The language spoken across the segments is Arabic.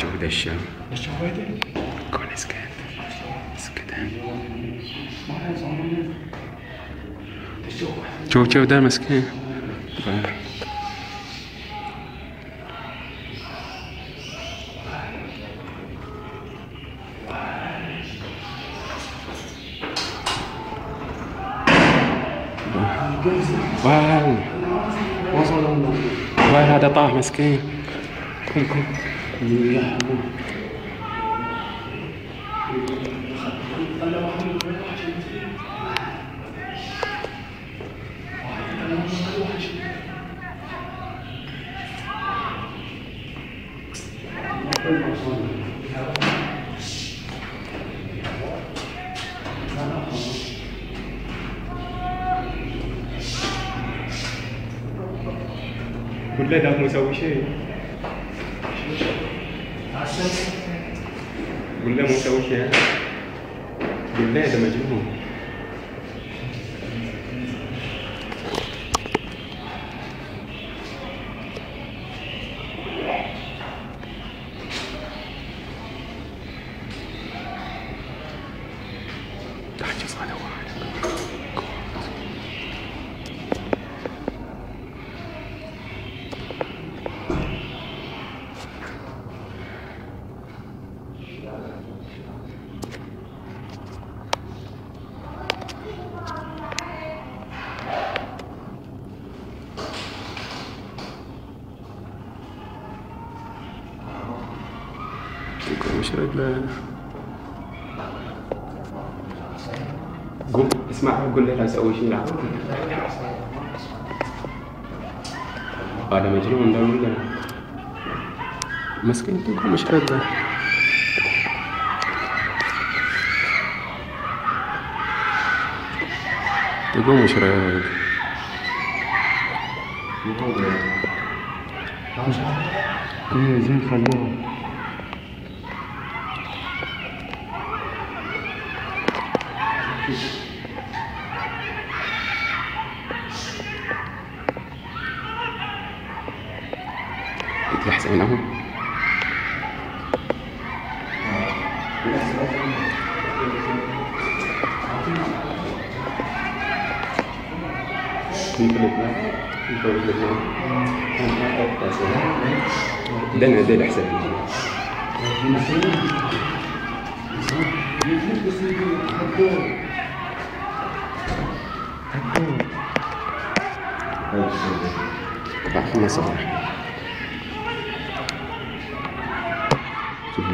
جودة الشام كون اسكت اسكت شوف شوف ده مسكين واو واو هذا طاح مسكين كم كم يا قول له ده مو يسوي شيء قول له مو يسوي شيء قول له ده مجنون تحجز على واحد يكون مش رجله قوم اسمع قول له لا أسوي شيء. لا هذا مجنون ده ولا مسكين تقوم مش رجله تقوم مش رجله إيه زين خلوه يتلحس منهم ده أنا ده الاحسن طبعا خلنا صباح شوف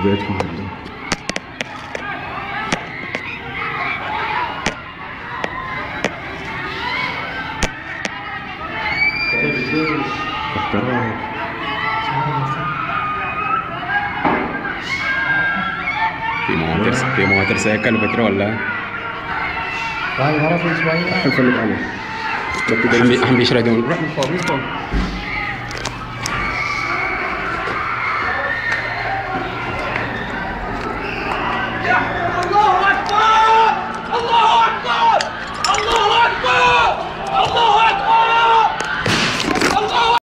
اختراع في مواتر في مواتر سايكل بترول لا هاي غرف شوية Ambil, ambil seragam dulu.